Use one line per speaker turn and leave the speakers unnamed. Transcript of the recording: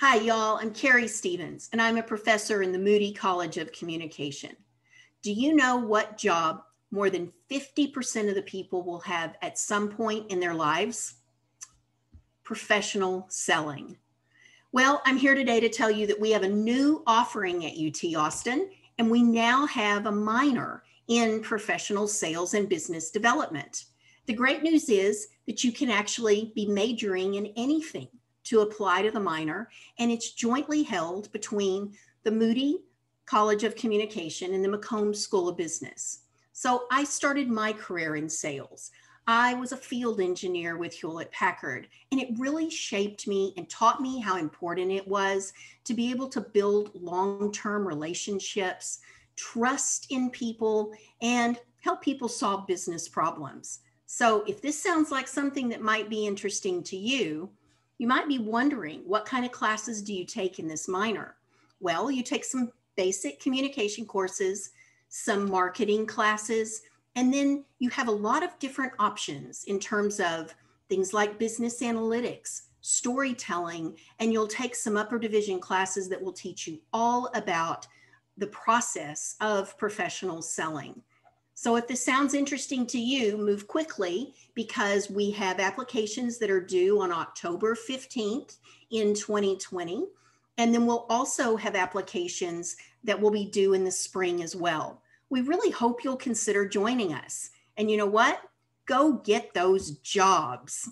Hi, y'all. I'm Keri Stephens, and I'm a professor in the Moody College of Communication. Do you know what job more than 50% of the people will have at some point in their lives? Professional selling. Well, I'm here today to tell you that we have a new offering at UT Austin, and we now have a minor in professional sales and business development. The great news is that you can actually be majoring in anything to apply to the minor, and it's jointly held between the Moody College of Communication and the McCombs School of Business. So I started my career in sales. I was a field engineer with Hewlett Packard, and it really shaped me and taught me how important it was to be able to build long term relationships, trust in people, and help people solve business problems. So, if this sounds like something that might be interesting to you, you might be wondering what kind of classes do you take in this minor? Well, you take some basic communication courses, some marketing classes, and then you have a lot of different options in terms of things like business analytics, storytelling, and you'll take some upper division classes that will teach you all about the process of professional selling. So if this sounds interesting to you, move quickly because we have applications that are due on October 15th in 2020. And then we'll also have applications that will be due in the spring as well. We really hope you'll consider joining us. And you know what? Go get those jobs.